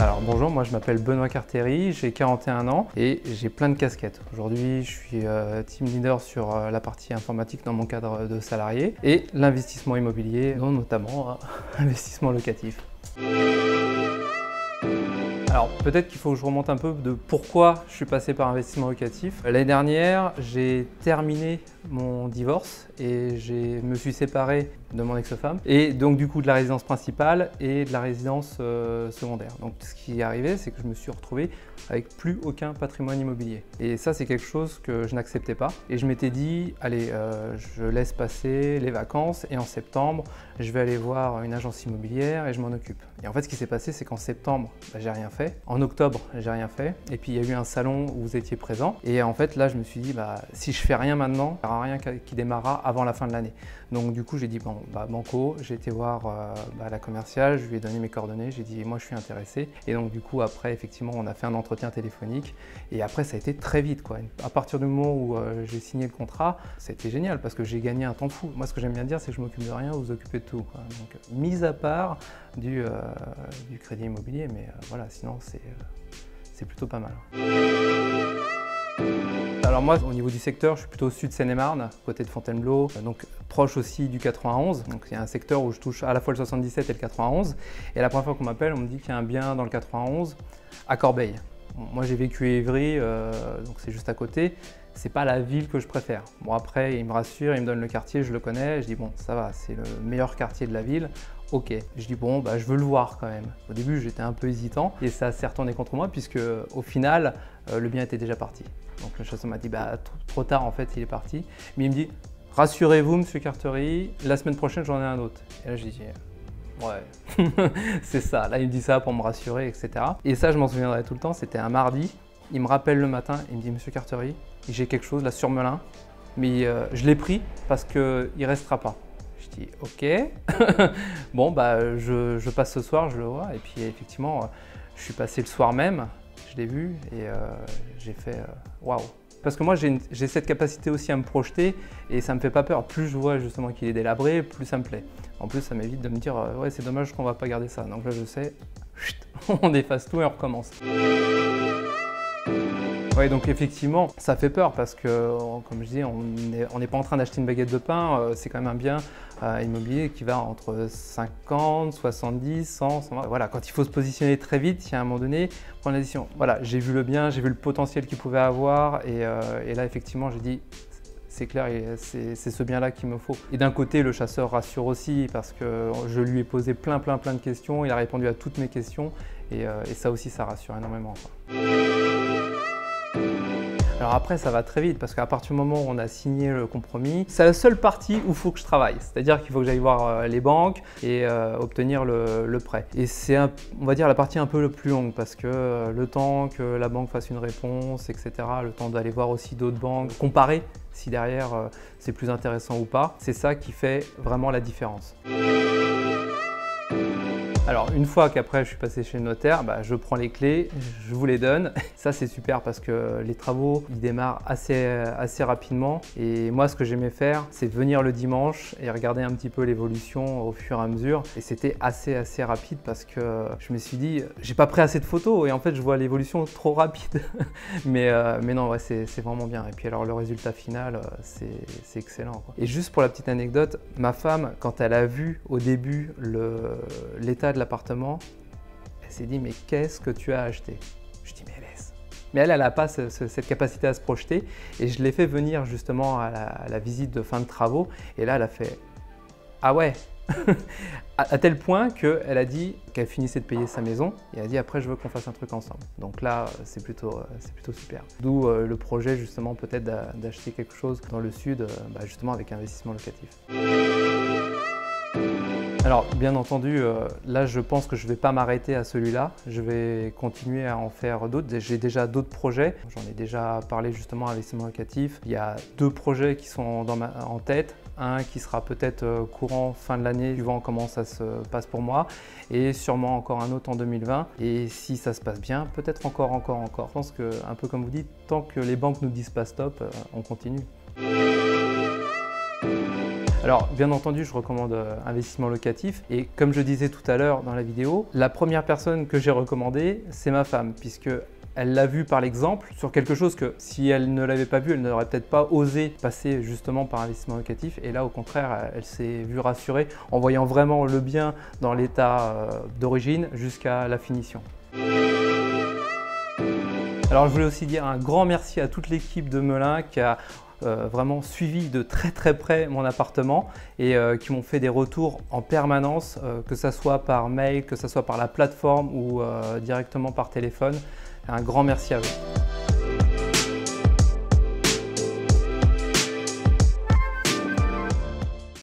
Alors bonjour, moi je m'appelle Benoît Cartéry, j'ai 41 ans et j'ai plein de casquettes. Aujourd'hui je suis euh, team leader sur euh, la partie informatique dans mon cadre de salarié et l'investissement immobilier, notamment euh, investissement locatif. Alors peut-être qu'il faut que je remonte un peu de pourquoi je suis passé par investissement locatif. L'année dernière, j'ai terminé mon divorce et je me suis séparé de mon ex-femme et donc du coup de la résidence principale et de la résidence euh, secondaire. Donc ce qui est arrivé, c'est que je me suis retrouvé avec plus aucun patrimoine immobilier. Et ça, c'est quelque chose que je n'acceptais pas. Et je m'étais dit, allez, euh, je laisse passer les vacances et en septembre, je vais aller voir une agence immobilière et je m'en occupe. Et en fait, ce qui s'est passé, c'est qu'en septembre, bah, j'ai rien fait. En octobre, j'ai rien fait. Et puis il y a eu un salon où vous étiez présent. Et en fait, là, je me suis dit, bah, si je fais rien maintenant, il n'y aura rien qui démarrera avant la fin de l'année. Donc du coup, j'ai dit, bon, bah, banco, j'ai été voir euh, bah, la commerciale, je lui ai donné mes coordonnées, j'ai dit, moi, je suis intéressé. Et donc du coup, après, effectivement, on a fait un entretien téléphonique. Et après, ça a été très vite. Quoi. À partir du moment où euh, j'ai signé le contrat, c'était génial parce que j'ai gagné un temps fou. Moi, ce que j'aime bien dire, c'est que je m'occupe de rien, vous occupez de tout. Donc, mis à part du, euh, du crédit immobilier, mais voilà, sinon, c'est plutôt pas mal. Alors moi, au niveau du secteur, je suis plutôt au sud Seine-et-Marne, côté de Fontainebleau, donc proche aussi du 91. Donc il y a un secteur où je touche à la fois le 77 et le 91. Et la première fois qu'on m'appelle, on me dit qu'il y a un bien dans le 91 à Corbeil. moi j'ai vécu à Évry, euh, donc c'est juste à côté. C'est pas la ville que je préfère. Bon après, il me rassure, il me donne le quartier, je le connais. Je dis bon, ça va, c'est le meilleur quartier de la ville. Ok, je dis bon, bah, je veux le voir quand même. Au début, j'étais un peu hésitant et ça s'est retourné contre moi puisque au final, euh, le bien était déjà parti. Donc le chasseur m'a dit bah trop tard en fait, il est parti. Mais il me dit rassurez-vous, monsieur Cartery, la semaine prochaine j'en ai un autre. Et là j'ai dit ouais, c'est ça. Là il me dit ça pour me rassurer, etc. Et ça, je m'en souviendrai tout le temps. C'était un mardi. Il me rappelle le matin, il me dit monsieur Cartery, j'ai quelque chose là sur Melun, mais euh, je l'ai pris parce qu'il ne restera pas ok, bon bah je, passe ce soir, je le vois. Et puis effectivement, je suis passé le soir même, je l'ai vu et euh, j'ai fait euh, waouh. Parce que moi j'ai cette capacité aussi à me projeter et ça me fait pas peur. Plus je vois justement qu'il est délabré, plus ça me plaît. En plus ça m'évite de me dire euh, ouais c'est dommage qu'on va pas garder ça. Donc là je sais, on efface tout et on recommence. Oui, donc effectivement, ça fait peur parce que, comme je dis, on n'est pas en train d'acheter une baguette de pain, euh, c'est quand même un bien euh, immobilier qui va entre 50, 70, 100, 120. Voilà, quand il faut se positionner très vite, il y a un moment donné, prendre la décision. Voilà, j'ai vu le bien, j'ai vu le potentiel qu'il pouvait avoir et, euh, là, effectivement, j'ai dit, c'est clair, c'est ce bien-là qu'il me faut. Et d'un côté, le chasseur rassure aussi parce que je lui ai posé plein, plein, plein de questions. Il a répondu à toutes mes questions et ça aussi, ça rassure énormément. Alors après, ça va très vite parce qu'à partir du moment où on a signé le compromis, c'est la seule partie où il faut que je travaille. C'est-à-dire qu'il faut que j'aille voir euh, les banques et euh, obtenir le, prêt. Et c'est, on va dire, la partie un peu le plus longue parce que euh, le temps que la banque fasse une réponse, etc., le temps d'aller voir aussi d'autres banques, comparer si derrière c'est plus intéressant ou pas, c'est ça qui fait vraiment la différence. Alors une fois qu'après je suis passé chez le notaire, bah, je prends les clés, je vous les donne. Ça c'est super parce que les travaux ils démarrent assez, assez rapidement et moi ce que j'aimais faire c'est venir le dimanche et regarder un petit peu l'évolution au fur et à mesure et c'était assez assez rapide parce que je me suis dit j'ai pas pris assez de photos et en fait je vois l'évolution trop rapide mais, euh, mais non ouais, c'est vraiment bien et puis alors le résultat final euh, c'est excellent. Et juste pour la petite anecdote, ma femme quand elle a vu au début l'état de l'appartement, elle s'est dit mais qu'est-ce que tu as acheté? Je dis mais laisse. Mais elle, elle n'a pas cette capacité à se projeter et je l'ai fait venir justement à la, visite de fin de travaux et là elle a fait ah ouais à, tel point qu'elle a dit qu'elle finissait de payer sa maison et elle a dit après je veux qu'on fasse un truc ensemble. Donc là c'est plutôt, plutôt super. D'où euh, le projet justement peut-être d'acheter quelque chose dans le sud euh, bah, justement avec investissement locatif. Alors bien entendu, euh, là je pense que je ne vais pas m'arrêter à celui-là, je vais continuer à en faire d'autres. J'ai déjà d'autres projets, j'en ai déjà parlé justement à l'investissement locatif. Il y a deux projets qui sont en tête, un qui sera peut-être euh, courant fin de l'année, suivant comment ça se passe pour moi, et sûrement encore un autre en 2020. Et si ça se passe bien, peut-être encore, encore, encore. Je pense que, un peu comme vous dites, tant que les banques nous disent pas stop, euh, on continue. Alors bien entendu, je recommande euh, investissement locatif et comme je disais tout à l'heure dans la vidéo, la première personne que j'ai recommandée, c'est ma femme puisque elle l'a vu par l'exemple sur quelque chose que si elle ne l'avait pas vu, elle n'aurait peut-être pas osé passer justement par investissement locatif. Et là, au contraire, elle s'est vue rassurée en voyant vraiment le bien dans l'état euh, d'origine jusqu'à la finition. Alors je voulais aussi dire un grand merci à toute l'équipe de Melun qui a vraiment suivi de très très près mon appartement et euh, qui m'ont fait des retours en permanence, que ce soit par mail, que ce soit par la plateforme ou directement par téléphone. Un grand merci à vous.